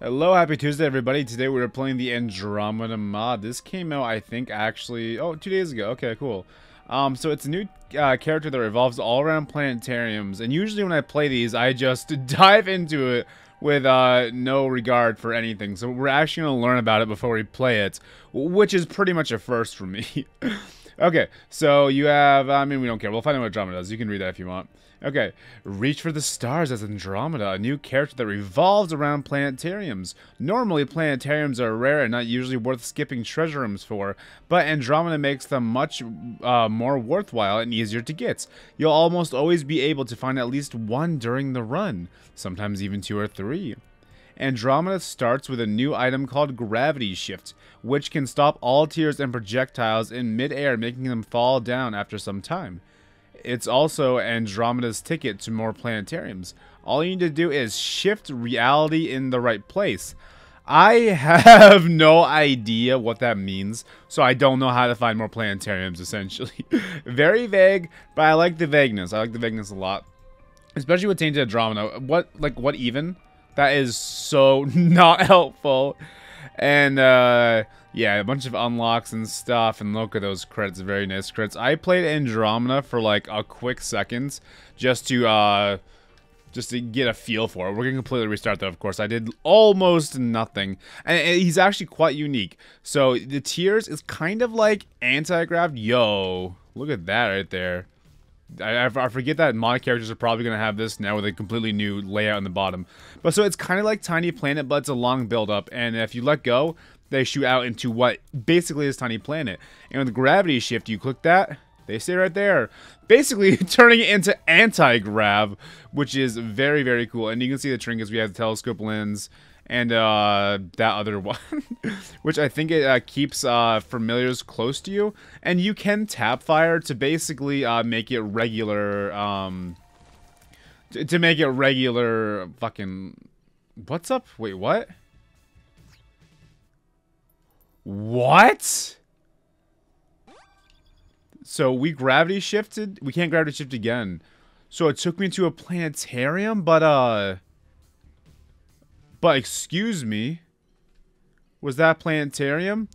Hello, happy Tuesday, everybody. Today we're playing the Andromeda mod. This came out, I think, actually, oh, two days ago. Okay, cool. Um, so it's a new uh, character that revolves all around planetariums, and usually when I play these, I just dive into it with uh, no regard for anything. So we're actually going to learn about it before we play it, which is pretty much a first for me. okay, so you have, I mean, we don't care. We'll find out what Andromeda does. You can read that if you want. Okay, Reach for the Stars as Andromeda, a new character that revolves around planetariums. Normally, planetariums are rare and not usually worth skipping treasure rooms for, but Andromeda makes them much uh, more worthwhile and easier to get. You'll almost always be able to find at least one during the run, sometimes even two or three. Andromeda starts with a new item called Gravity Shift, which can stop all tears and projectiles in midair, making them fall down after some time. It's also Andromeda's ticket to more planetariums. All you need to do is shift reality in the right place. I have no idea what that means, so I don't know how to find more planetariums, essentially. Very vague, but I like the vagueness. I like the vagueness a lot. Especially with Tainted Andromeda. What, like, what even? That is so not helpful. And, uh, yeah, a bunch of unlocks and stuff. And look at those credits. Very nice credits. I played Andromeda for, like, a quick second just to, uh, just to get a feel for it. We're going to completely restart that, of course. I did almost nothing. And, and he's actually quite unique. So, the tears is kind of like anti-grav. Yo, look at that right there. I, I forget that mod characters are probably going to have this now with a completely new layout in the bottom. But so it's kind of like Tiny Planet, but it's a long build-up. And if you let go, they shoot out into what basically is Tiny Planet. And with Gravity Shift, you click that, they stay right there. Basically turning it into anti-grav, which is very, very cool. And you can see the trinkets. We have the telescope lens and uh, that other one, which I think it uh, keeps uh, familiars close to you. And you can tap fire to basically uh, make it regular, um, to make it regular fucking, what's up? Wait, what? What? So we gravity shifted? We can't gravity shift again. So it took me to a planetarium, but uh... But excuse me. Was that planetarium?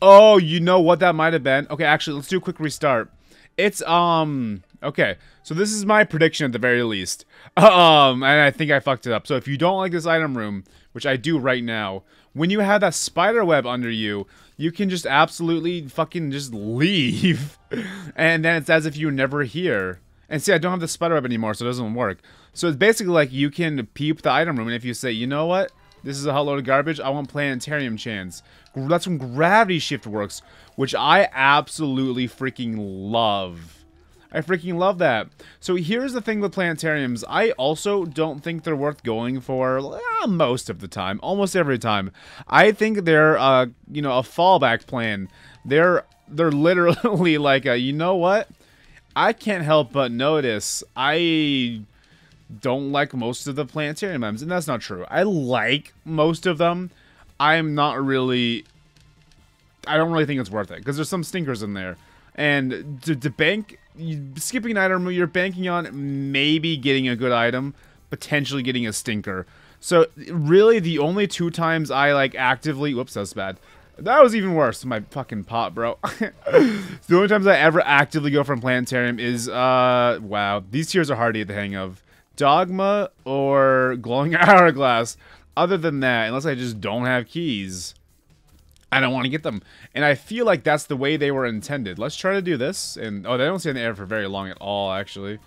Oh, you know what that might have been? Okay, actually, let's do a quick restart. It's, um... Okay, so this is my prediction at the very least. Um, and I think I fucked it up. So if you don't like this item room, which I do right now, when you have that spider web under you, you can just absolutely fucking just leave. and then it's as if you were never here. And see, I don't have the spider web anymore, so it doesn't work. So it's basically like you can peep the item room, and if you say, you know what? This is a hot load of garbage. I want planetarium chance. That's when gravity shift works, which I absolutely freaking love. I freaking love that. So here's the thing with planetariums. I also don't think they're worth going for uh, most of the time, almost every time. I think they're, uh, you know, a fallback plan. They're they're literally like, a, you know what? I can't help but notice I don't like most of the planetarium and that's not true. I like most of them. I'm not really... I don't really think it's worth it, because there's some stinkers in there. And to, to bank skipping an item, you're banking on maybe getting a good item, potentially getting a stinker. So really, the only two times I like actively, whoops, that's bad. That was even worse. My fucking pot, bro. the only times I ever actively go from planetarium is, uh, wow, these tears are hard to get the hang of. Dogma or glowing hourglass. Other than that, unless I just don't have keys, I don't want to get them. And I feel like that's the way they were intended. Let's try to do this. And Oh, they don't stay in the air for very long at all, actually.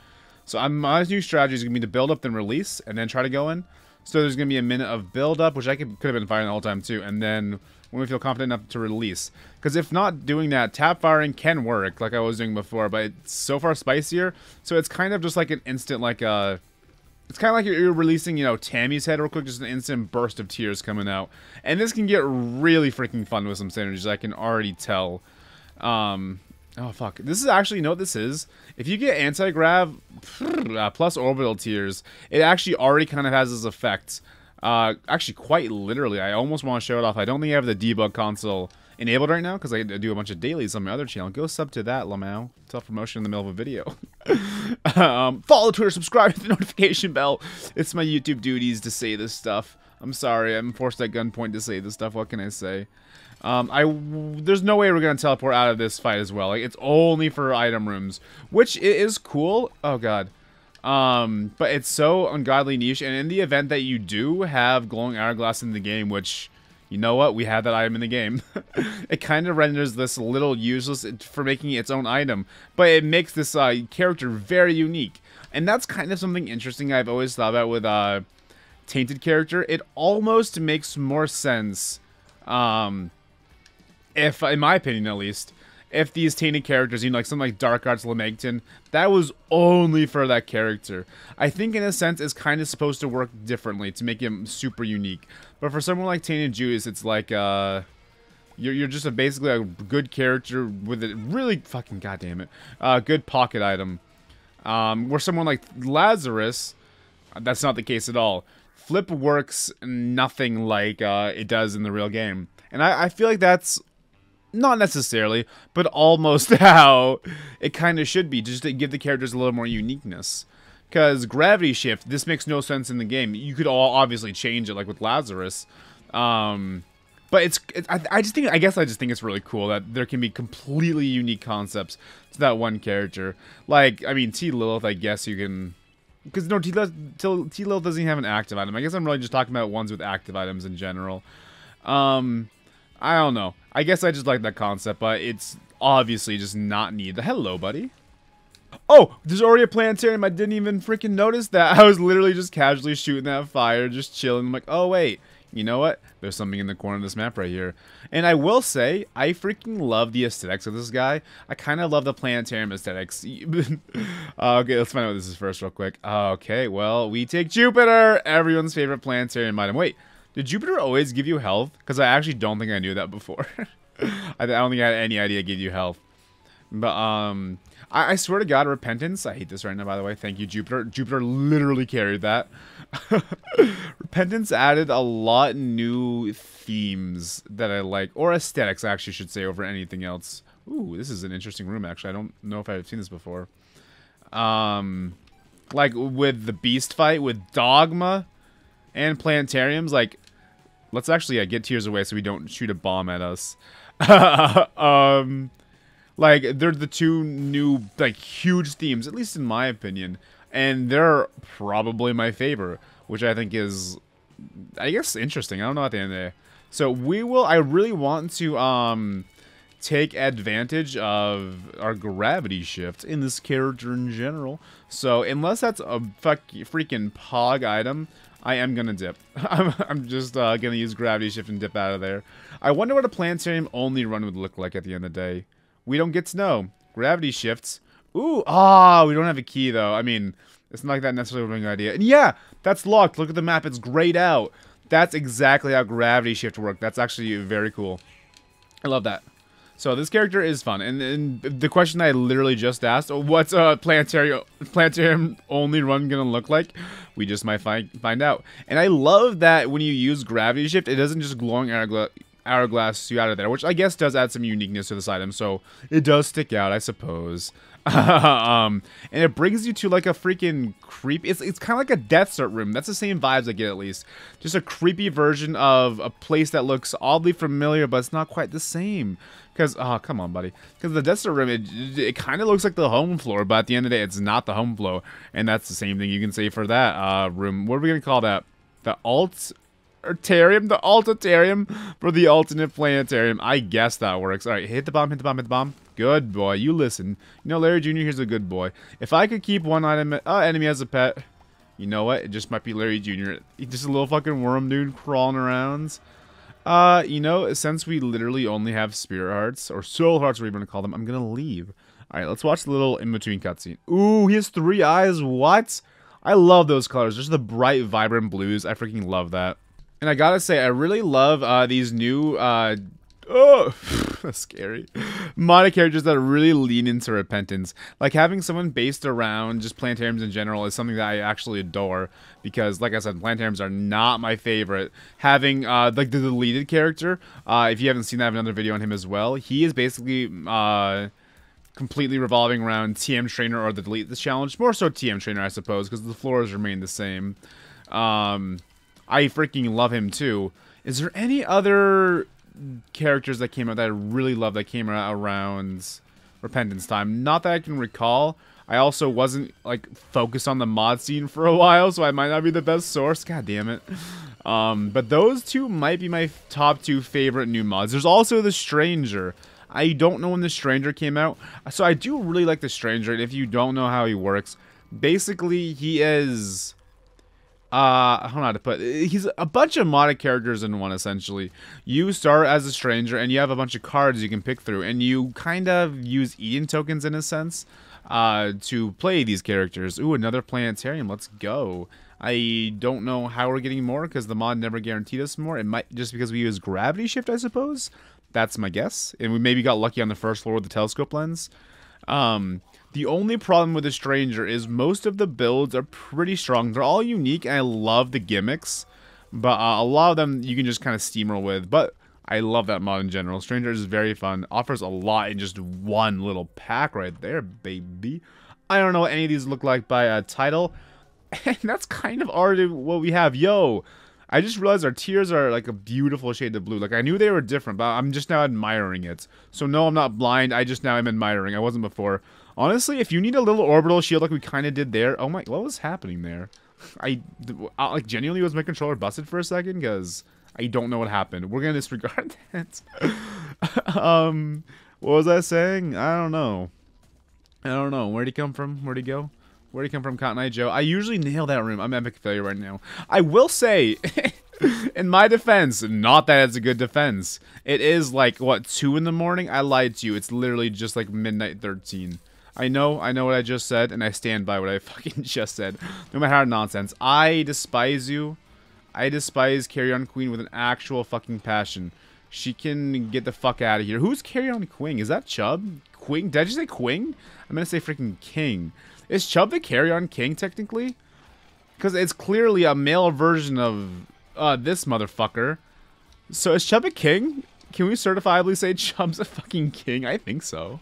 So I'm, my new strategy is going to be to build up, then release, and then try to go in. So there's going to be a minute of build up, which I could, could have been firing the whole time too. And then when we feel confident enough to release. Because if not doing that, tap firing can work, like I was doing before. But it's so far spicier. So it's kind of just like an instant, like a... Uh, it's kind of like you're releasing, you know, Tammy's head real quick, just an instant burst of tears coming out. And this can get really freaking fun with some synergies, I can already tell. Um, oh, fuck. This is actually, you know what this is? If you get anti-grav uh, plus orbital tears, it actually already kind of has this effect. Uh, actually, quite literally, I almost want to show it off. I don't think I have the debug console enabled right now because I do a bunch of dailies on my other channel. Go sub to that, Lamau. Self promotion in the middle of a video. um, follow Twitter, subscribe, hit the notification bell. It's my YouTube duties to say this stuff. I'm sorry. I'm forced at gunpoint to say this stuff. What can I say? Um, I there's no way we're gonna teleport out of this fight as well. Like it's only for item rooms, which is cool. Oh god. Um, but it's so ungodly niche, and in the event that you do have glowing hourglass in the game, which you know what? We have that item in the game. it kind of renders this a little useless for making its own item, but it makes this uh, character very unique. And that's kind of something interesting I've always thought about with uh, Tainted character. It almost makes more sense, um, if, in my opinion at least, if these tainted characters, you know, like something like Dark Arts Lemegeton, that was only for that character. I think in a sense it's kind of supposed to work differently to make him super unique. But for someone like Tainted Judas, it's like, uh, you're, you're just a, basically a good character with a really fucking goddamn it, uh, good pocket item. Um, where someone like Lazarus, that's not the case at all. Flip works nothing like uh, it does in the real game. And I, I feel like that's not necessarily, but almost how it kind of should be, just to give the characters a little more uniqueness. Because Gravity Shift, this makes no sense in the game. You could all obviously change it, like with Lazarus. Um, but it's, it, I, I just think, I guess I just think it's really cool that there can be completely unique concepts to that one character. Like, I mean, T. Lilith, I guess you can... Because, no, T. Lilith, T. Lilith doesn't have an active item. I guess I'm really just talking about ones with active items in general. Um, I don't know. I guess I just like that concept, but it's obviously just not needed. Hello, buddy. Oh, there's already a planetarium. I didn't even freaking notice that. I was literally just casually shooting that fire, just chilling. I'm like, oh, wait. You know what? There's something in the corner of this map right here. And I will say, I freaking love the aesthetics of this guy. I kind of love the planetarium aesthetics. uh, okay, let's find out what this is first real quick. Okay, well, we take Jupiter, everyone's favorite planetarium item. Wait, did Jupiter always give you health? Because I actually don't think I knew that before. I don't think I had any idea it gave you health. But, um, I, I, swear to God, Repentance, I hate this right now, by the way. Thank you, Jupiter. Jupiter literally carried that. Repentance added a lot new themes that I like, or aesthetics, I actually should say, over anything else. Ooh, this is an interesting room, actually. I don't know if I've seen this before. Um, like, with the beast fight, with Dogma and Planetariums, like, let's actually uh, get Tears away so we don't shoot a bomb at us. um, like, they're the two new, like, huge themes, at least in my opinion. And they're probably my favorite, which I think is, I guess, interesting. I don't know at the end of the day. So we will, I really want to, um, take advantage of our gravity shift in this character in general. So unless that's a fuck freaking pog item, I am gonna dip. I'm, I'm just uh, gonna use gravity shift and dip out of there. I wonder what a planetarium only run would look like at the end of the day. We don't get to know. Gravity shifts. Ooh, ah, oh, we don't have a key though. I mean, it's not like that necessarily would be an idea. And yeah, that's locked. Look at the map. It's grayed out. That's exactly how gravity shift worked. That's actually very cool. I love that. So this character is fun, and, and the question I literally just asked, oh, what's uh, a planetarium, planetarium only run gonna look like? We just might find find out. And I love that when you use gravity shift, it doesn't just glowing uh, hourglass, hourglass you out of there, which I guess does add some uniqueness to this item, so it does stick out, I suppose. um, and it brings you to like a freaking creep. It's it's kind of like a Death Cert room. That's the same vibes I get at least. Just a creepy version of a place that looks oddly familiar, but it's not quite the same. Because, oh, come on, buddy. Because the Death Cert room, it, it kind of looks like the home floor, but at the end of the day, it's not the home floor. And that's the same thing you can say for that uh, room. What are we going to call that? The alt Tarium, the Altatarium for the alternate planetarium. I guess that works. All right, hit the bomb, hit the bomb, hit the bomb. Good boy. You listen. You know, Larry Jr. here's a good boy. If I could keep one item, uh, enemy as a pet, you know what? It just might be Larry Jr. He's just a little fucking worm dude crawling around. Uh, you know, since we literally only have spirit hearts, or soul hearts, whatever you want to call them, I'm gonna leave. Alright, let's watch the little in-between cutscene. Ooh, he has three eyes. What? I love those colors. Just the bright, vibrant blues. I freaking love that. And I gotta say, I really love uh, these new, uh, oh, that's scary, mono characters that really lean into repentance. Like having someone based around just planetariums in general is something that I actually adore because, like I said, planetariums are not my favorite. Having uh, like the deleted character, uh, if you haven't seen that, I have another video on him as well. He is basically uh, completely revolving around TM Trainer or the Delete This challenge. More so TM Trainer, I suppose, because the floors remain the same. Um, I freaking love him too. Is there any other characters that came out that I really love that came out around Repentance time? Not that I can recall. I also wasn't like focused on the mod scene for a while, so I might not be the best source. God damn it. Um, but those two might be my top two favorite new mods. There's also the Stranger. I don't know when the Stranger came out, so I do really like the Stranger. If you don't know how he works, basically he is uh I don't know how to put it. he's a bunch of modded characters in one essentially. You start as a stranger and you have a bunch of cards you can pick through and you kind of use Eden tokens in a sense uh to play these characters. Ooh, another planetarium. Let's go. I don't know how we're getting more because the mod never guaranteed us more. It might just because we use gravity shift, I suppose. That's my guess. And we maybe got lucky on the first floor with the telescope lens. Um, the only problem with the Stranger is most of the builds are pretty strong. They're all unique, and I love the gimmicks. But uh, a lot of them you can just kind of steamroll with. But I love that mod in general. Stranger is very fun. Offers a lot in just one little pack right there, baby. I don't know what any of these look like by uh, title. And that's kind of already what we have. Yo, I just realized our tears are like a beautiful shade of blue. Like, I knew they were different, but I'm just now admiring it. So, no, I'm not blind. I just now am admiring. I wasn't before. Honestly, if you need a little orbital shield like we kind of did there, oh my, what was happening there? I, I like genuinely was my controller busted for a second because I don't know what happened. We're gonna disregard that. um, what was I saying? I don't know. I don't know. Where'd he come from? Where'd he go? Where'd he come from, Cotton Eye Joe? I usually nail that room. I'm epic failure right now. I will say, in my defense, not that it's a good defense. It is like, what, 2 in the morning? I lied to you. It's literally just like midnight 13. I know, I know what I just said, and I stand by what I fucking just said. No matter how nonsense. I despise you. I despise Carrion Queen with an actual fucking passion. She can get the fuck out of here. Who's Carrion Queen? Is that Chub? Queen? Did I just say Queen? I'm gonna say freaking King. Is Chub the Carrion King, technically? Because it's clearly a male version of uh, this motherfucker. So is Chub a king? Can we certifiably say Chub's a fucking king? I think so.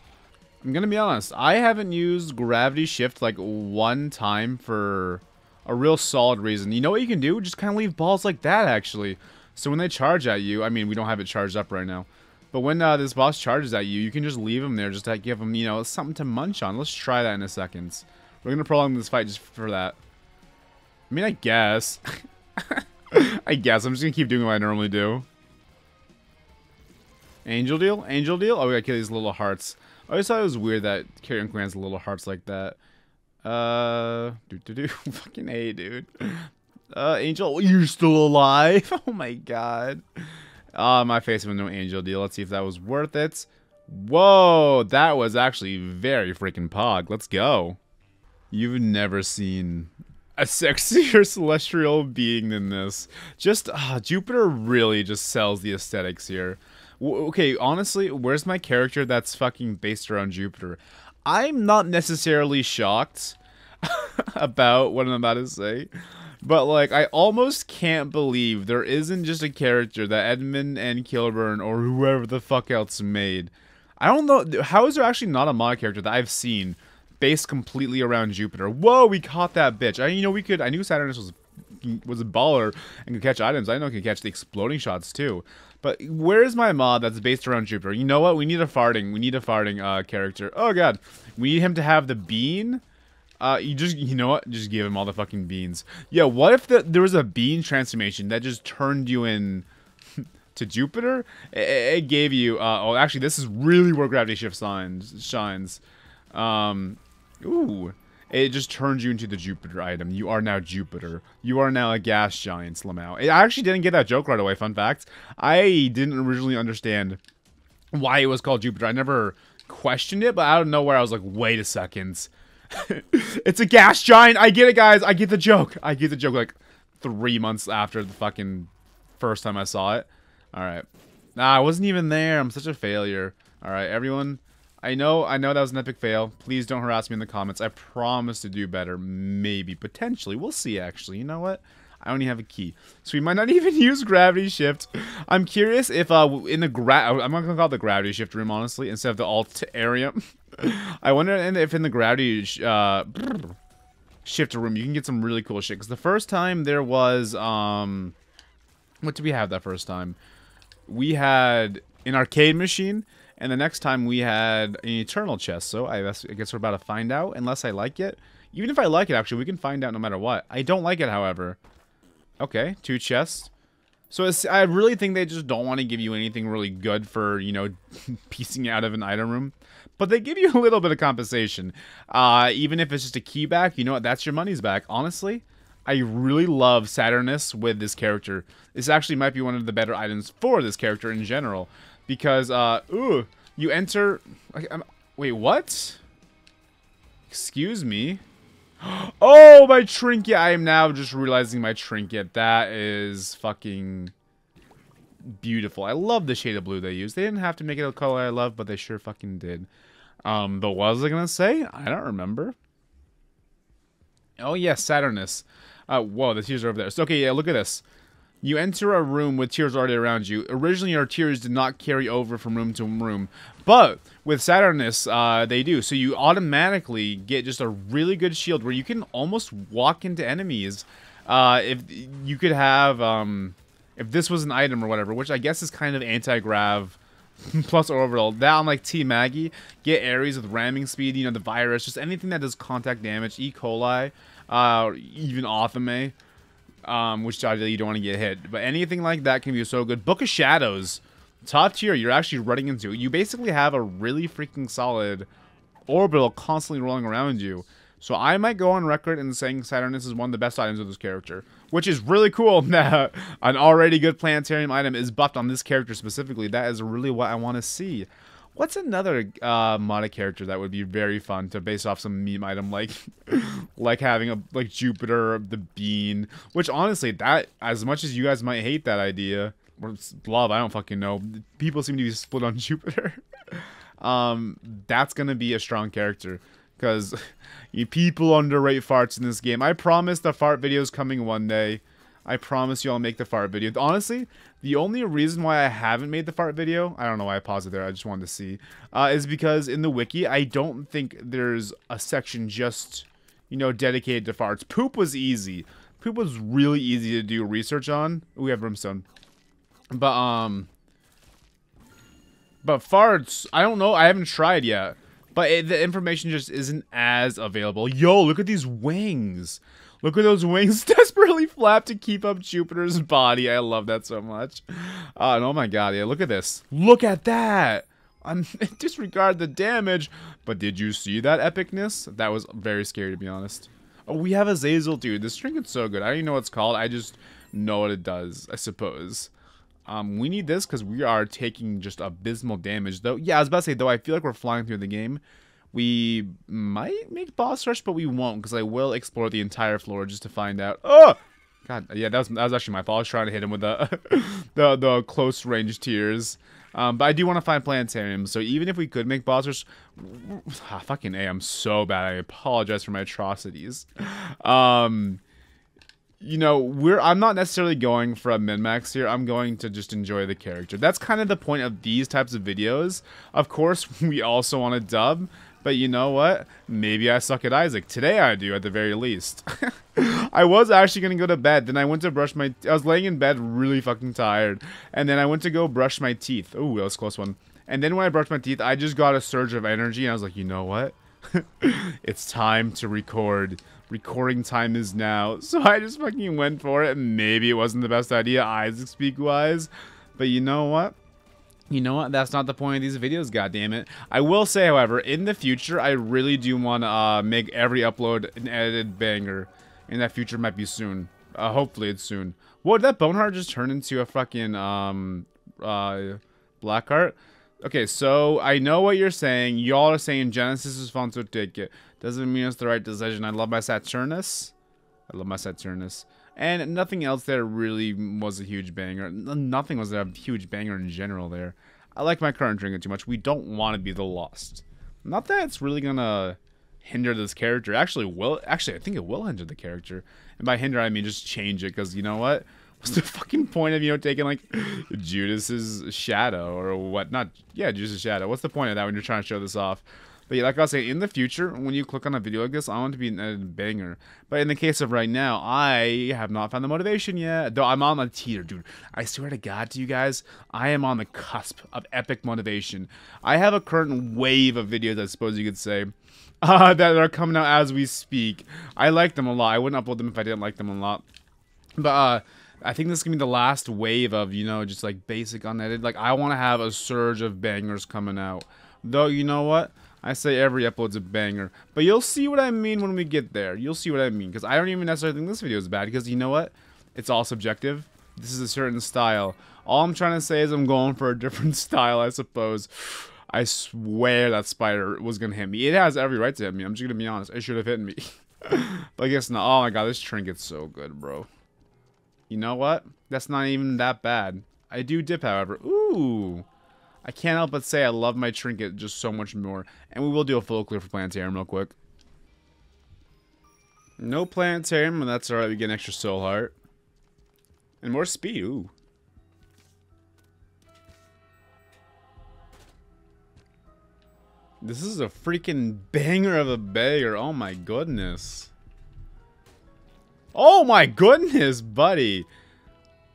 I'm gonna be honest, I haven't used gravity shift like one time for a real solid reason. You know what you can do? Just kind of leave balls like that, actually. So when they charge at you, I mean, we don't have it charged up right now. But when uh, this boss charges at you, you can just leave them there just to give them, you know, something to munch on. Let's try that in a second. We're going to prolong this fight just for that. I mean, I guess. I guess. I'm just going to keep doing what I normally do. Angel deal? Angel deal? Oh, we gotta kill these little hearts. I always thought it was weird that Queen has little hearts like that. Uh, do do do, fucking a, dude. Uh, Angel, you're still alive? Oh my god. Uh, my face with no Angel deal. Let's see if that was worth it. Whoa, that was actually very freaking pog. Let's go. You've never seen a sexier celestial being than this. Just, uh, Jupiter really just sells the aesthetics here okay, honestly, where's my character that's fucking based around Jupiter? I'm not necessarily shocked about what I'm about to say. But like, I almost can't believe there isn't just a character that Edmund and Kilburn or whoever the fuck else made. I don't know. How is there actually not a mod character that I've seen based completely around Jupiter? Whoa, we caught that bitch. I, you know, we could. I knew Saturnus was was a baller and could catch items. I know could catch the exploding shots too. But where's my mod that's based around Jupiter? You know what? We need a farting. We need a farting uh, character. Oh god, we need him to have the bean. Uh, you just, you know what? Just give him all the fucking beans. Yeah, what if the, there was a bean transformation that just turned you in to Jupiter? It, it gave you, uh, oh, actually, this is really where gravity shift shines. shines. Um, ooh. It just turns you into the Jupiter item. You are now Jupiter. You are now a gas giant, Slimao. I actually didn't get that joke right away, fun fact. I didn't originally understand why it was called Jupiter. I never questioned it, but out of nowhere I was like, wait a second. it's a gas giant. I get it, guys. I get the joke. I get the joke like three months after the fucking first time I saw it. All right. Nah, I wasn't even there. I'm such a failure. All right, everyone I know, I know that was an epic fail. Please don't harass me in the comments. I promise to do better. Maybe, potentially. We'll see, actually. You know what? I only have a key. So we might not even use gravity shift. I'm curious if uh in the gra I'm not gonna call it the gravity shift room honestly instead of the alt area. I wonder if in the gravity uh shift room, you can get some really cool shit. Because the first time there was, um, what did we have that first time? We had an arcade machine, and the next time we had an eternal chest. So I guess, we're about to find out, unless I like it. Even if I like it, actually, we can find out no matter what. I don't like it, however. Okay, two chests. So I really think they just don't want to give you anything really good for, you know, piecing out of an item room. But they give you a little bit of compensation. Uh, even if it's just a key back, you know what? That's your money's back. Honestly, I really love Saturnus with this character. This actually might be one of the better items for this character in general. Because, uh, ooh, you enter... wait, what? Excuse me? Oh, my trinket. I am now just realizing my trinket. That is fucking beautiful. I love the shade of blue they used. They didn't have to make it a color I love, but they sure fucking did. Um, but what was I to say? I don't remember. Oh, yes, Saturnus. Uh, whoa, the tears are over there. So, okay, yeah, look at this. You enter a room with tears already around you. Originally, your tears did not carry over from room to room. But with Saturnus, uh, they do. So you automatically get just a really good shield where you can almost walk into enemies. Uh, if you could have, um, if this was an item or whatever, which I guess is kind of anti-grav plus orbital. That on like T Maggie, get Aries with ramming speed, you know, the virus, just anything that does contact damage, E. coli, uh, even Athame um, which ideally you don't want to get hit. But anything like that can be so good. Book of Shadows, top tier, you're actually running into. You basically have a really freaking solid orbital constantly rolling around you. So I might go on record in saying Saturnus is one of the best items of this character. Which is really cool that an already good planetarium item is buffed on this character specifically. That is really what I want to see. What's another uh, modded character that would be very fun to base off some meme item like, like having a like Jupiter the Bean? Which honestly, that as much as you guys might hate that idea or love, I don't fucking know. People seem to be split on Jupiter. um, that's gonna be a strong character because you people underrate farts in this game. I promise the fart video is coming one day. I promise you I'll make the fart video. Honestly, the only reason why I haven't made the fart video, I don't know why I paused it there, I just wanted to see, uh, is because in the wiki, I don't think there's a section just, you know, dedicated to farts. Poop was easy. Poop was really easy to do research on. We have brimstone. But, um... But farts, I don't know, I haven't tried yet. But it, the information just isn't as available. Yo, look at these wings. Look at those wings desperately flap to keep up Jupiter's body. I love that so much. Uh, and oh my god, yeah, look at this. Look at that! I'm disregard the damage, but did you see that epicness? That was very scary to be honest. Oh, we have Azazel, dude. This trinket's so good. I don't even know what it's called. I just know what it does, I suppose. Um, we need this because we are taking just abysmal damage, though. Yeah, I was about to say, though, I feel like we're flying through the game. We might make boss rush, but we won't because I will explore the entire floor just to find out. Oh! God, yeah, that was, that was actually my fault. I was trying to hit him with the the, the close range tears. Um, but I do want to find planetariums, so even if we could make boss rush... Ah, fucking A, I'm so bad. I apologize for my atrocities. Um, you know, we're I'm not necessarily going for a min-max here. I'm going to just enjoy the character. That's kind of the point of these types of videos. Of course, we also want to dub, but you know what? Maybe I suck at Isaac. Today I do, at the very least. I was actually going to go to bed. Then I went to brush my... I was laying in bed really fucking tired. And then I went to go brush my teeth. Oh, that was close one. And then when I brushed my teeth, I just got a surge of energy. And I was like, you know what? it's time to record. Recording time is now. So I just fucking went for it. Maybe it wasn't the best idea, Isaac speak-wise. But you know what? You know what? That's not the point of these videos, God damn it! I will say, however, in the future, I really do want to uh, make every upload an edited banger. And that future might be soon. Uh, hopefully it's soon. What, that Boneheart just turn into a fucking, um, uh, Blackheart? Okay, so I know what you're saying. Y'all are saying Genesis is fun, so take it. Doesn't mean it's the right decision. I love my Saturnus. I love my Saturnus. And nothing else there really was a huge banger. Nothing was a huge banger in general there. I like my current trinket too much. We don't want to be the lost. Not that it's really gonna hinder this character. Actually, will actually I think it will hinder the character. And by hinder I mean just change it, because you know what? What's the fucking point of you know taking like Judas's shadow or what? Not yeah, Judas's shadow. What's the point of that when you're trying to show this off? But yeah, like I was saying, in the future, when you click on a video like this, I want to be a banger. But in the case of right now, I have not found the motivation yet. Though I'm on the teeter, dude. I swear to God to you guys, I am on the cusp of epic motivation. I have a current wave of videos, I suppose you could say, uh, that are coming out as we speak. I like them a lot. I wouldn't upload them if I didn't like them a lot. But, uh, I think this is gonna be the last wave of, you know, just like basic unedited. Like, I want to have a surge of bangers coming out. Though, you know what? I say every upload's a banger. But you'll see what I mean when we get there. You'll see what I mean. Because I don't even necessarily think this video is bad. Because you know what? It's all subjective. This is a certain style. All I'm trying to say is I'm going for a different style, I suppose. I swear that spider was going to hit me. It has every right to hit me. I'm just going to be honest. It should have hit me. but I guess not. Oh my god, this trinket's so good, bro. You know what? That's not even that bad. I do dip, however. Ooh. I can't help but say I love my trinket just so much more. And we will do a full clear for Planetarium real quick. No Planetarium, but that's alright. We get an extra Soul Heart. And more speed. Ooh. This is a freaking banger of a banger. Oh my goodness. Oh my goodness, buddy.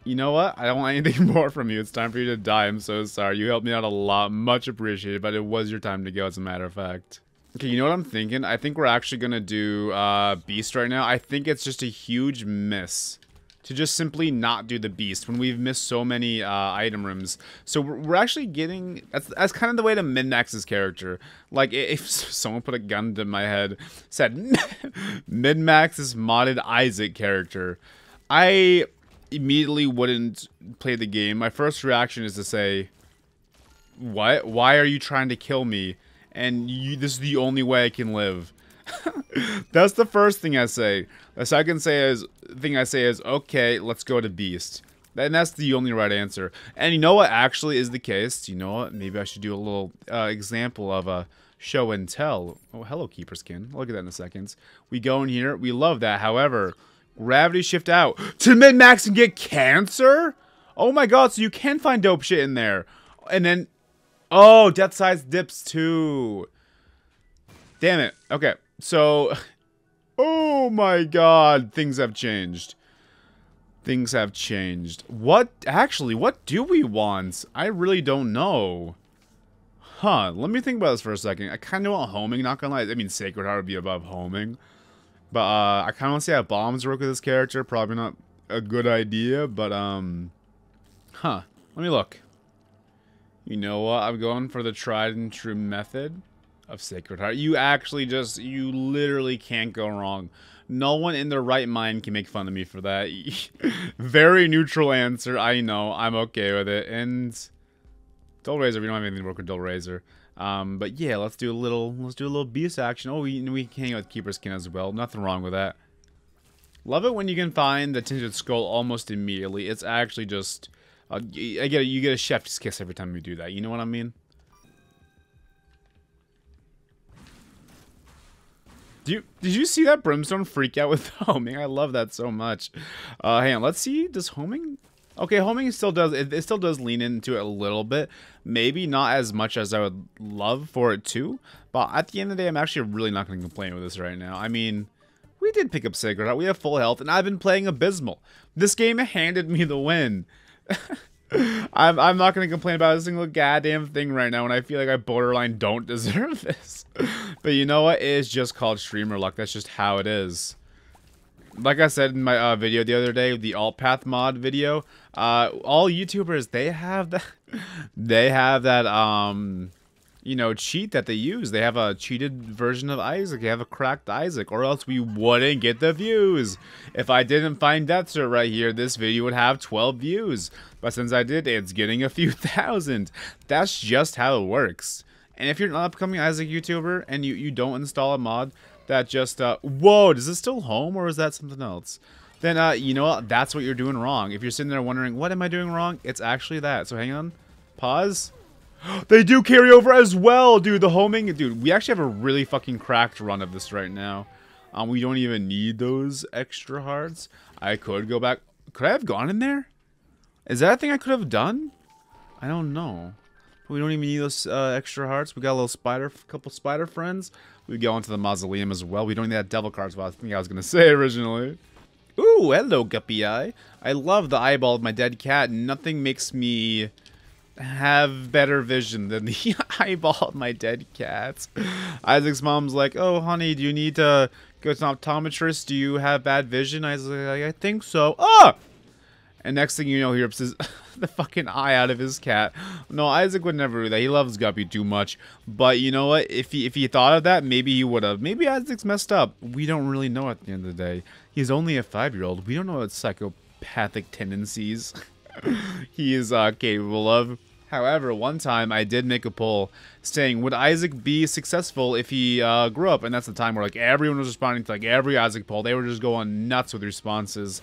You know what? I don't want anything more from you. It's time for you to die. I'm so sorry. You helped me out a lot. Much appreciated, but it was your time to go, as a matter of fact. Okay, you know what I'm thinking? I think we're actually going to do uh, Beast right now. I think it's just a huge miss to just simply not do the beast when we've missed so many uh, item rooms. So we're, actually getting that's that's kind of the way to min max's character. Like if someone put a gun to my head, said min max's modded Isaac character, I immediately wouldn't play the game. My first reaction is to say, "What? Why are you trying to kill me?" And you, this is the only way I can live. That's the first thing I say. The second say is thing I say is okay, let's go to Beast. And that's the only right answer. And you know what actually is the case? You know what? Maybe I should do a little uh, example of a show and tell. Oh, hello, Keeper's Kin. Look at that in a second. We go in here. We love that. However, gravity shift out to min-max and get cancer? Oh my god, so you can find dope shit in there. And then, oh, death size dips too. Damn it. Okay, so Oh my god, things have changed. Things have changed. What, actually, what do we want? I really don't know. Huh, let me think about this for a second. I kind of want homing, not gonna lie. I mean, Sacred Heart would be above homing. But, uh, I kind of want to see how bombs work with this character. Probably not a good idea, but, um... Huh, let me look. You know what? I'm going for the tried and true method of Sacred Heart. You actually just, you literally can't go wrong. No one in their right mind can make fun of me for that. Very neutral answer. I know. I'm okay with it. And Dull Razor, we don't have anything to work with Dull Razor. Um, but yeah, let's do a little, let's do a little beast action. Oh, we, we can hang out with Keeper's Kin as well. Nothing wrong with that. Love it when you can find the Tinted Skull almost immediately. It's actually just, uh, I get you get a chef's kiss every time you do that. You know what I mean? Do you, did you see that Brimstone freak out with homing? I love that so much. Uh, hang on, let's see. Does homing... Okay, homing still does it, it, still does lean into it a little bit. Maybe not as much as I would love for it to. But at the end of the day, I'm actually really not going to complain with this right now. I mean, we did pick up Heart. We have full health, and I've been playing Abysmal. This game handed me the win. I'm, I'm not going to complain about a single goddamn thing right now when I feel like I borderline don't deserve this. but you know what? It is just called streamer luck. That's just how it is. Like I said in my uh, video the other day, the alt path mod video, uh, all YouTubers, they have that, they have that, um, you know, cheat that they use. They have a cheated version of Isaac. They have a cracked Isaac, or else we wouldn't get the views. If I didn't find Death right here, this video would have 12 views. But since I did, it's getting a few thousand. That's just how it works. And if you're an upcoming Isaac YouTuber and you, you don't install a mod that just, uh, whoa, is this still home or is that something else? Then, uh, you know what? That's what you're doing wrong. If you're sitting there wondering, what am I doing wrong? It's actually that. So hang on. Pause. they do carry over as well, dude. The homing, dude. We actually have a really fucking cracked run of this right now. Um, we don't even need those extra hearts. I could go back. Could I have gone in there? Is that a thing I could have done? I don't know. We don't even need those uh, extra hearts. We got a little spider, couple spider friends. We go into the mausoleum as well. We don't need that devil cards. Well, I think I was gonna say originally. Ooh, hello, Guppy Eye. I love the eyeball of my dead cat. Nothing makes me have better vision than the eyeball of my dead cat. Isaac's mom's like, oh, honey, do you need to go to an optometrist? Do you have bad vision? I was like, I think so. Ah! And next thing you know, he rips his the fucking eye out of his cat. No, Isaac would never do that. He loves Guppy too much. But you know what? If he if he thought of that, maybe he would have. Maybe Isaac's messed up. We don't really know at the end of the day. He's only a five-year-old. We don't know what psychopathic tendencies he is uh, capable of. However, one time I did make a poll saying, would Isaac be successful if he uh, grew up? And that's the time where like everyone was responding to like every Isaac poll. They were just going nuts with responses.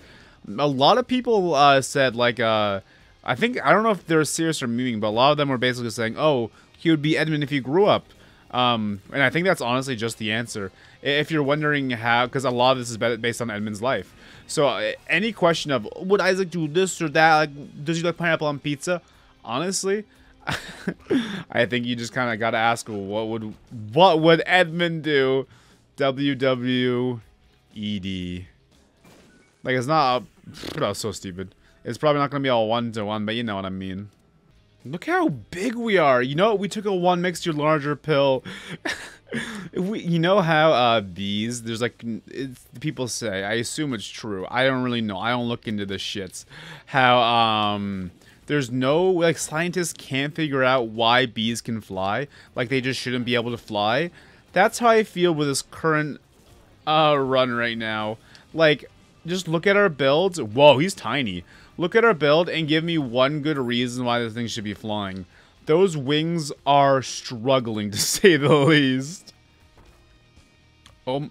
A lot of people uh, said like, uh, I think, I don't know if they're serious or memeing, but a lot of them were basically saying, oh, he would be Edmund if he grew up. Um, and I think that's honestly just the answer. If you're wondering how, because a lot of this is based on Edmund's life. So uh, any question of would Isaac do this or that? Like, does he like pineapple on pizza? Honestly, I think you just kind of got to ask what would what would Edmund do? W W E D. Like it's not. That was so stupid. It's probably not gonna be all one to one, but you know what I mean. Look how big we are. You know, we took a one mixture larger pill. we, you know how uh, bees, there's like, people say, I assume it's true. I don't really know. I don't look into the shits. How, um, there's no, like, scientists can't figure out why bees can fly. Like, they just shouldn't be able to fly. That's how I feel with this current uh, run right now. Like, just look at our builds. Whoa, he's tiny. Look at our build and give me one good reason why this thing should be flying. Those wings are struggling, to say the least. Oh,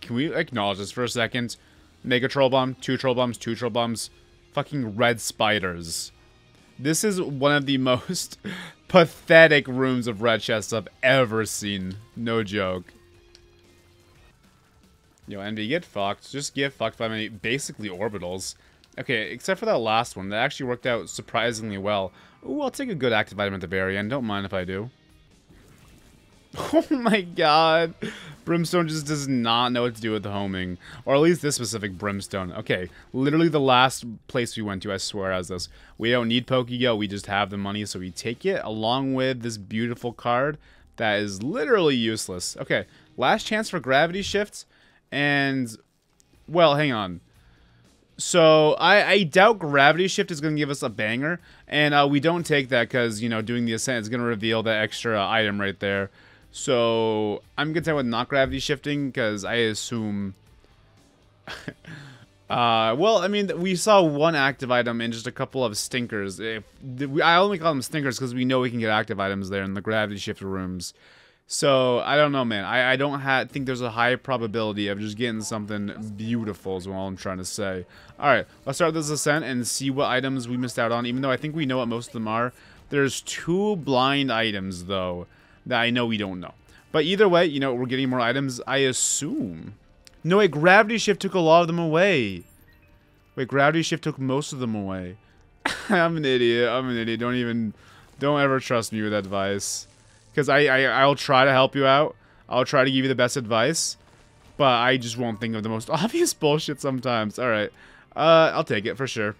can we acknowledge this for a second? Mega Troll Bomb, two Troll Bombs, two Troll Bombs. Fucking red spiders. This is one of the most pathetic rooms of red chests I've ever seen. No joke. Yo, Envy, get fucked. Just get fucked by my basically orbitals. Okay, except for that last one. That actually worked out surprisingly well. Ooh, I'll take a good active item at the very end. Don't mind if I do. Oh my god. Brimstone just does not know what to do with the homing. Or at least this specific Brimstone. Okay, literally the last place we went to, I swear, as this. We don't need Poke Go, we just have the money, so we take it along with this beautiful card that is literally useless. Okay, last chance for Gravity Shifts, and... Well, hang on. So I, I doubt Gravity Shift is going to give us a banger, and uh, we don't take that because, you know, doing the Ascent is going to reveal that extra item right there. So I'm content with not Gravity Shifting because I assume... uh, well, I mean, we saw one active item and just a couple of stinkers. If, I only call them stinkers because we know we can get active items there in the Gravity Shift rooms. So I don't know, man. I, I don't ha think there's a high probability of just getting something beautiful is what I'm trying to say. All right, let's start this ascent and see what items we missed out on. Even though I think we know what most of them are. There's two blind items though that I know we don't know. But either way, you know we're getting more items. I assume. No, wait. Gravity shift took a lot of them away. Wait, gravity shift took most of them away. I'm an idiot. I'm an idiot. Don't even, don't ever trust me with advice because I, I I'll try to help you out. I'll try to give you the best advice, but I just won't think of the most obvious bullshit sometimes. All right, uh, I'll take it for sure.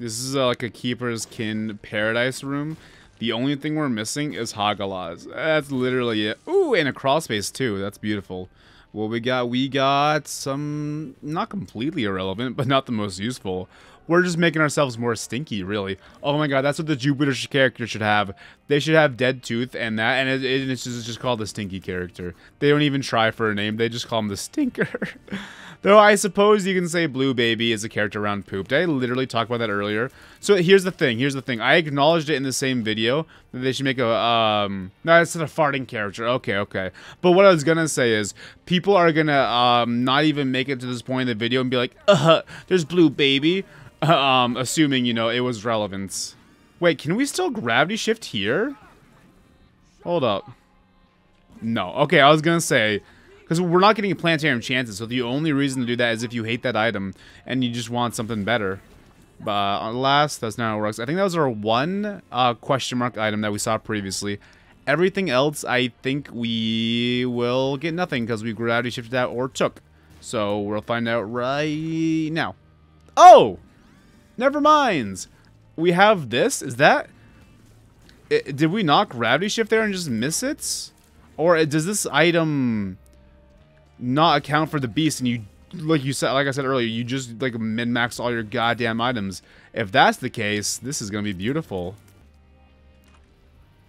This is uh, like a keeper's kin paradise room. The only thing we're missing is Hagalaz. That's literally it. Ooh, and a crawl space too. That's beautiful. Well, we got we got some not completely irrelevant, but not the most useful. We're just making ourselves more stinky, really. Oh my god, that's what the Jupiter character should have. They should have Dead Tooth and that, and it, it, it's just, just called the Stinky character. They don't even try for a name, they just call him the Stinker. Though I suppose you can say Blue Baby is a character around poop. Did I literally talk about that earlier? So here's the thing, here's the thing. I acknowledged it in the same video that they should make a, um... No, it's not a farting character. Okay, okay. But what I was gonna say is, people are gonna, um, not even make it to this point in the video and be like, uh, there's Blue Baby. um, assuming, you know, it was relevance. Wait, can we still gravity shift here? Hold up. No. Okay, I was gonna say, because we're not getting planetarium chances, so the only reason to do that is if you hate that item and you just want something better. But last, that's not how it works. I think that was our one uh, question mark item that we saw previously. Everything else, I think we will get nothing because we gravity shifted out or took. So we'll find out right now. Oh! Never mind. We have this. Is that... It, did we not gravity shift there and just miss it? Or does this item not account for the beast and you like you said like I said earlier, you just like min max all your goddamn items. If that's the case, this is gonna be beautiful.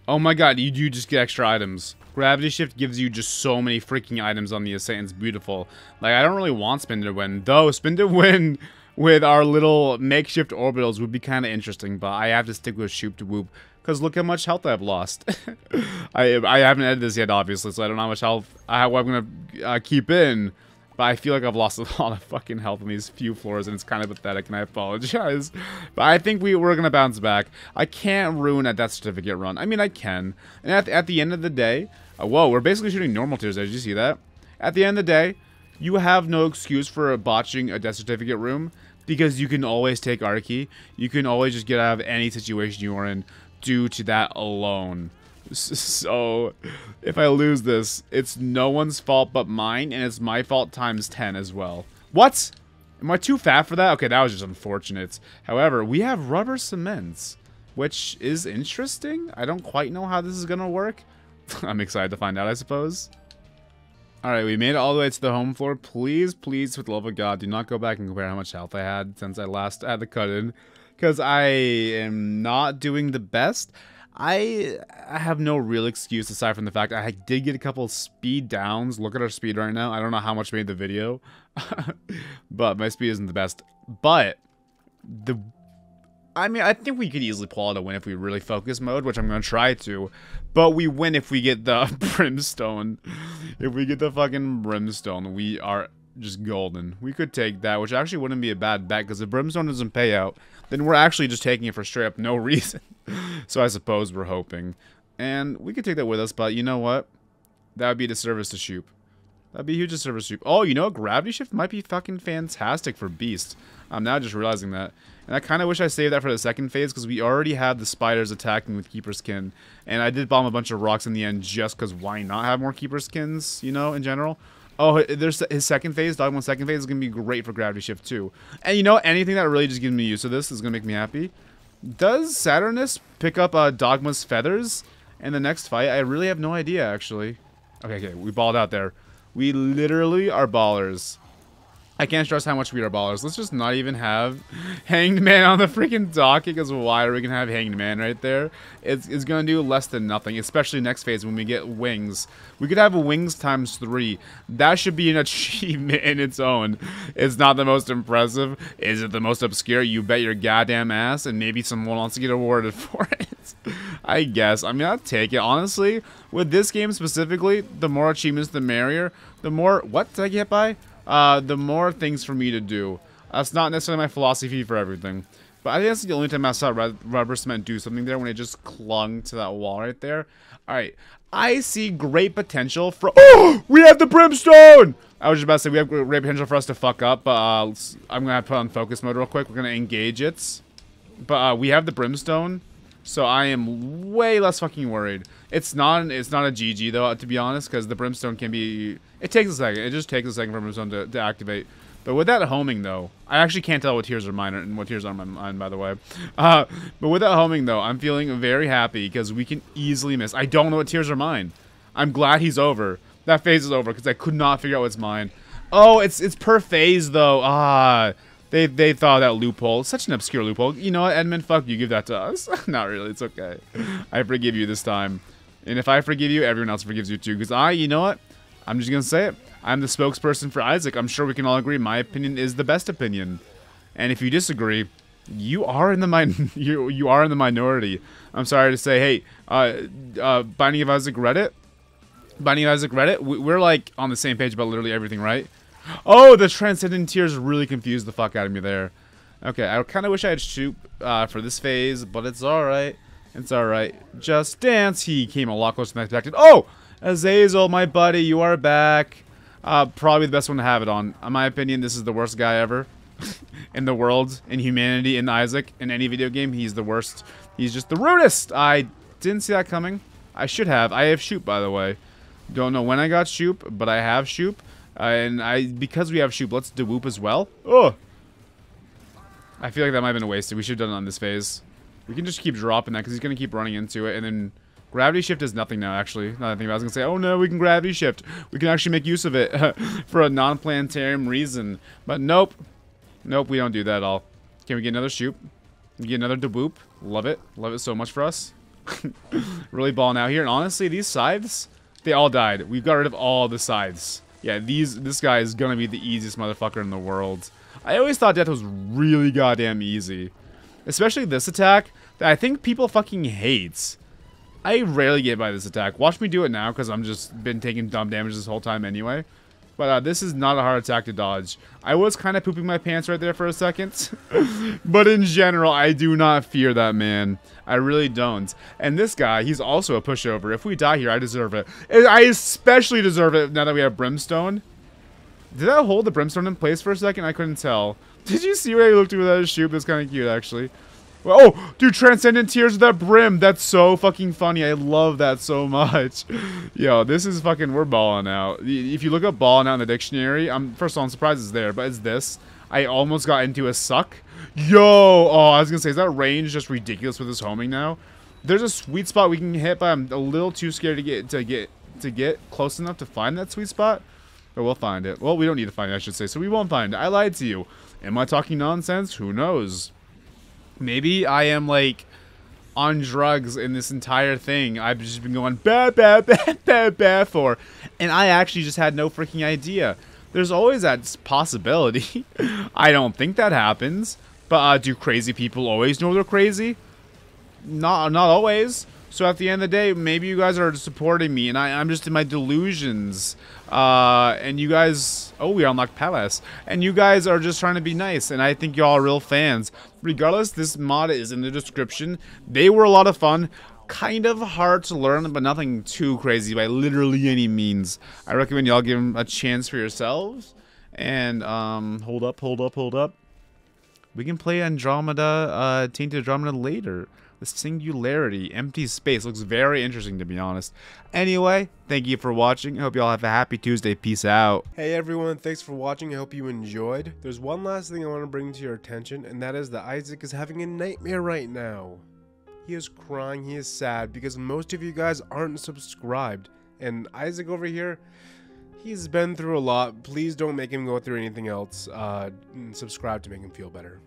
Oh my god, you do just get extra items. Gravity Shift gives you just so many freaking items on the. It's beautiful. Like, I don't really want Spin to win. Though, Spin to win with our little makeshift orbitals would be kind of interesting. But I have to stick with Shoop to Whoop. Because look how much health I've lost. I I haven't edited this yet, obviously. So I don't know how much health I, I'm going to uh, keep in. But I feel like I've lost a lot of fucking health in these few floors, and it's kind of pathetic, and I apologize. But I think we, we're going to bounce back. I can't ruin a death certificate run. I mean, I can. And at, at the end of the day, uh, whoa, we're basically shooting normal tears. Did you see that? At the end of the day, you have no excuse for botching a death certificate room because you can always take R Key. You can always just get out of any situation you are in due to that alone. So, if I lose this, it's no one's fault but mine, and it's my fault times 10 as well. What? Am I too fat for that? Okay, that was just unfortunate. However, we have rubber cements, which is interesting. I don't quite know how this is going to work. I'm excited to find out, I suppose. Alright, we made it all the way to the home floor. Please, please, with the love of God, do not go back and compare how much health I had since I last had the cut-in. Because I am not doing the best. I I have no real excuse aside from the fact I did get a couple speed downs. Look at our speed right now. I don't know how much made the video, but my speed isn't the best. But the, I mean, I think we could easily pull out a win if we really focus mode, which I'm gonna try to. But we win if we get the brimstone. If we get the fucking brimstone, we are just golden. We could take that, which actually wouldn't be a bad bet because if brimstone doesn't pay out, then we're actually just taking it for straight up no reason. so I suppose we're hoping. And we could take that with us, but you know what? That would be a disservice to Shoop. That'd be a huge disservice to Shoop. Oh, you know what? Gravity Shift might be fucking fantastic for Beast. I'm now just realizing that. And I kind of wish I saved that for the second phase because we already had the spiders attacking with Keeper's Kin. And I did bomb a bunch of rocks in the end just because why not have more Keeper's Kins, you know, in general. Oh, there's his second phase, Dogma's second phase is going to be great for Gravity Shift too. And you know, anything that really just gives me use of this is going to make me happy. Does Saturnus pick up uh, Dogma's feathers in the next fight? I really have no idea, actually. Okay, okay, we balled out there. We literally are ballers. I can't stress how much we are ballers. Let's just not even have Hanged Man on the freaking dock because why are we going to have Hanged Man right there? It's, it's going to do less than nothing, especially next phase when we get wings. We could have wings times three. That should be an achievement in its own. It's not the most impressive. Is it the most obscure? You bet your goddamn ass, and maybe someone wants to get awarded for it. I guess. I mean, I'll take it. Honestly, with this game specifically, the more achievements, the merrier. The more... What did I get by? Uh, the more things for me to do. That's not necessarily my philosophy for everything. But I think that's the only time I saw Rubber Cement do something there when it just clung to that wall right there. Alright, I see great potential for- Oh! We have the Brimstone! I was just about to say, we have great potential for us to fuck up, but uh, I'm gonna put on focus mode real quick. We're gonna engage it. But uh, we have the Brimstone, so I am way less fucking worried. It's not it's not a GG though, to be honest, because the Brimstone can be it takes a second. It just takes a second for Brimstone to, to activate. But with that homing, though, I actually can't tell what tears are mine and what tears are on my mine, by the way. Uh, but with that homing, though, I'm feeling very happy because we can easily miss. I don't know what tears are mine. I'm glad he's over. That phase is over because I could not figure out what's mine. Oh, it's it's per phase, though. Ah, they, they thought that loophole. Such an obscure loophole. You know what, Edmund? Fuck you. Give that to us. not really. It's okay. I forgive you this time. And if I forgive you, everyone else forgives you too. Because I, you know what? I'm just going to say it. I'm the spokesperson for Isaac. I'm sure we can all agree my opinion is the best opinion. And if you disagree, you are in the min you you are in the minority. I'm sorry to say, hey, uh, uh, Binding of Isaac Reddit, Binding of Isaac Reddit, we're like on the same page about literally everything, right? Oh, the Transcendent Tears really confused the fuck out of me there. Okay, I kind of wish I had Shoop uh, for this phase, but it's alright. It's alright. Just Dance, he came a lot closer than I expected. Oh! Azazel, my buddy, you are back. Uh, probably the best one to have it on. In my opinion, this is the worst guy ever. in the world, in humanity, in Isaac, in any video game. He's the worst. He's just the rudest. I didn't see that coming. I should have. I have Shoop, by the way. Don't know when I got Shoop, but I have Shoop. Uh, and I because we have Shoop, let's Dewhoop as well. Oh! I feel like that might have been a waste. We should have done it on this phase. We can just keep dropping that because he's going to keep running into it. And then gravity shift is nothing now, actually. Now I think I was going to say, oh no, we can gravity shift. We can actually make use of it for a non-planetarium reason. But nope. Nope, we don't do that at all. Can we get another Shoop? Get another Dewhoop. Love it. Love it so much for us. really balling out here. And honestly, these scythes, they all died. We've got rid of all the scythes. Yeah, these this guy is gonna be the easiest motherfucker in the world. I always thought death was really goddamn easy. Especially this attack that I think people fucking hate. I rarely get by this attack. Watch me do it now because I'm just been taking dumb damage this whole time anyway. But uh, this is not a hard attack to dodge. I was kind of pooping my pants right there for a second. but in general, I do not fear that man. I really don't. And this guy, he's also a pushover. If we die here, I deserve it. I especially deserve it now that we have Brimstone. Did that hold the Brimstone in place for a second? I couldn't tell. Did you see where he looked with that shoot? That's kind of cute, actually. Oh, dude, Transcendent Tears with that brim. That's so fucking funny. I love that so much. Yo, this is fucking, we're balling out. If you look up balling out in the dictionary, I'm first of all, I'm surprised it's there, but it's this. I almost got into a suck. Yo, oh, I was gonna say, is that range just ridiculous with this homing now? There's a sweet spot we can hit, but I'm a little too scared to get to get to get close enough to find that sweet spot. But we'll find it. Well, we don't need to find it, I should say, so we won't find it. I lied to you. Am I talking nonsense? Who knows? Maybe I am like on drugs in this entire thing. I've just been going bad, bad, bad, bad, bad for, and I actually just had no freaking idea. There's always that possibility. I don't think that happens, but uh, do crazy people always know they're crazy? Not, not always. So at the end of the day, maybe you guys are supporting me, and I, I'm just in my delusions. Uh, and you guys, oh, we unlocked Palace. And you guys are just trying to be nice, and I think y'all are real fans. Regardless, this mod is in the description. They were a lot of fun. Kind of hard to learn, but nothing too crazy by literally any means. I recommend y'all give them a chance for yourselves. And, um, hold up, hold up, hold up. We can play Andromeda, uh, Tainted Andromeda later. The singularity, empty space looks very interesting to be honest. Anyway, thank you for watching. I hope you all have a happy Tuesday. Peace out. Hey everyone, thanks for watching. I hope you enjoyed. There's one last thing I want to bring to your attention, and that is that Isaac is having a nightmare right now. He is crying, he is sad, because most of you guys aren't subscribed. And Isaac over here, he's been through a lot. Please don't make him go through anything else. Uh, subscribe to make him feel better.